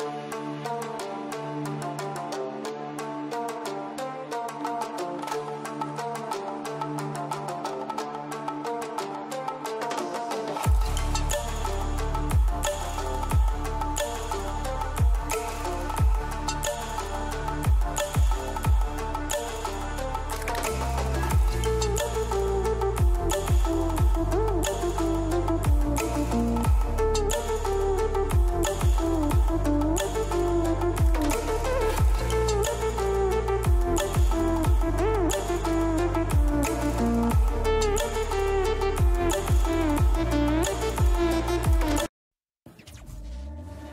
Thank you.